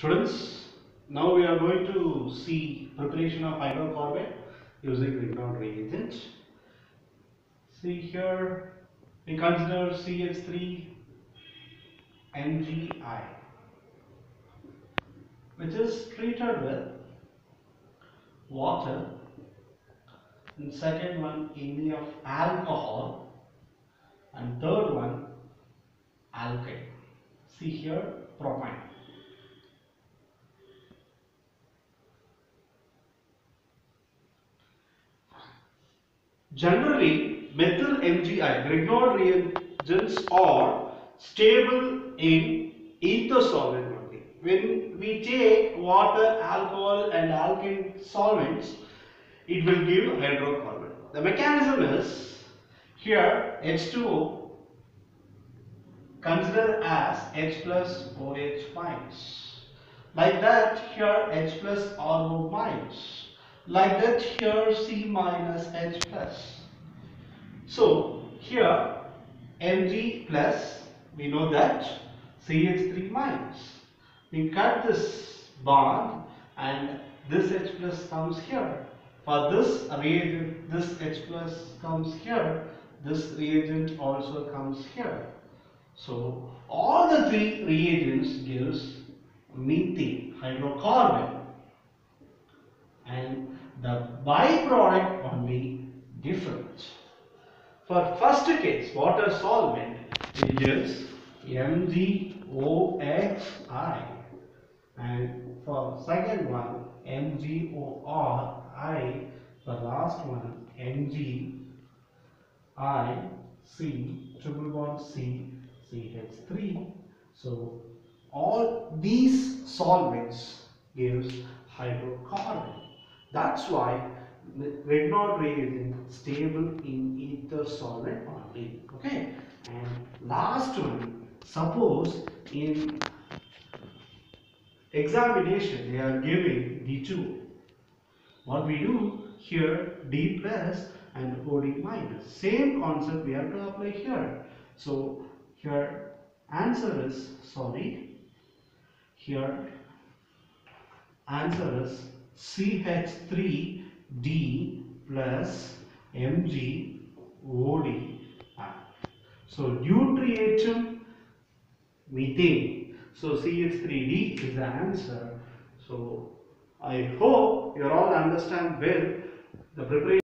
Students, now we are going to see preparation of hydrocarbon using Grignard reagent. See here, we consider CH3 MgI, which is treated with water, and second one any of alcohol, and third one alkyl. See here, propyne. Generally, methyl MgI, Grignard reagents are stable in ether solvent only. When we take water, alcohol and alkyne solvents, it will give hydrocarbon. The mechanism is here H2O consider as H plus OH minus. Like that here H plus RO minus. Like that here C minus H plus. So here Mg plus we know that CH3 minus. We cut this bond and this H plus comes here. For this reagent this H plus comes here. This reagent also comes here. So all the three reagents gives methane hydrocarbon and the byproduct only different. For first case water solvent gives MgOXI and for second one MgORI for last one MgIC triple bond C CH3. So all these solvents gives hydrocarbon. That's why Grignard reagent stable in ether solvent only. Okay. And last one, suppose in examination they are giving D2. What we do here D plus and OD minus. Same concept we have to apply here. So here answer is sorry here answer is CH3D plus MgOD so deuterium methane. So CH3D is the answer. So I hope you all understand well the preparation